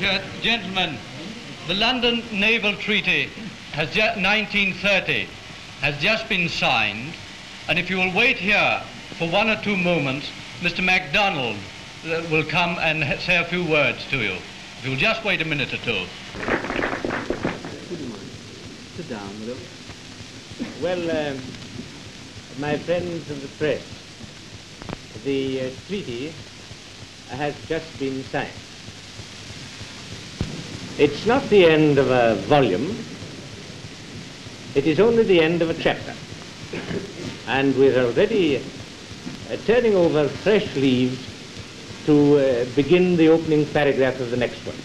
Gentlemen, the London Naval Treaty has 1930 has just been signed, and if you will wait here for one or two moments, Mr. MacDonald uh, will come and say a few words to you. If you'll just wait a minute or two. Sit down, will? Well, um, my friends of the press, the uh, treaty has just been signed. It's not the end of a volume, it is only the end of a chapter. And we're already uh, turning over fresh leaves to uh, begin the opening paragraph of the next one.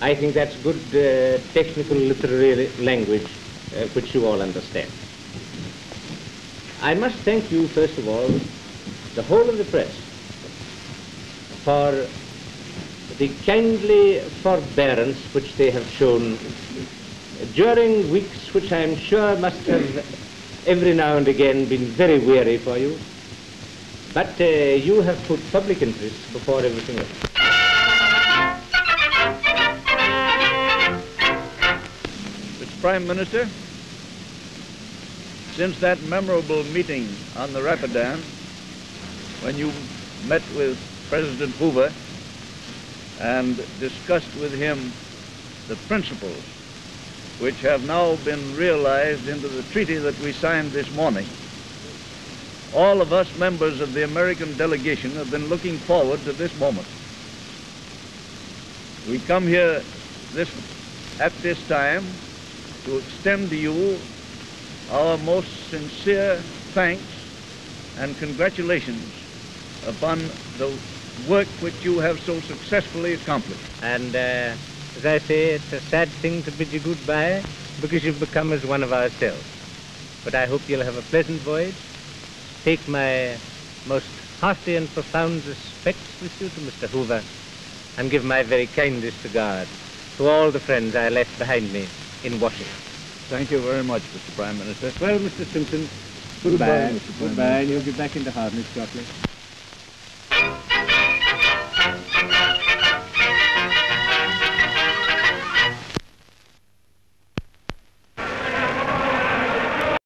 I think that's good uh, technical literary language uh, which you all understand. I must thank you, first of all, the whole of the press, for the kindly forbearance which they have shown during weeks which I am sure must have every now and again been very weary for you. But uh, you have put public interest before everything else. Mr. Prime Minister, since that memorable meeting on the Rapidan, when you met with President Hoover and discussed with him the principles which have now been realized into the treaty that we signed this morning, all of us members of the American delegation have been looking forward to this moment. We come here this, at this time to extend to you our most sincere thanks and congratulations upon the work which you have so successfully accomplished. And uh, as I say, it's a sad thing to bid you goodbye because you've become as one of ourselves. But I hope you'll have a pleasant voyage take my most hearty and profound respects with you to Mr. Hoover and give my very kindest regards to all the friends I left behind me in Washington. Thank you very much, Mr. Prime Minister. Well, Mr. Stimson, Goodbye, goodbye. Mr. Prime Goodbye, and you'll be back into harness shortly.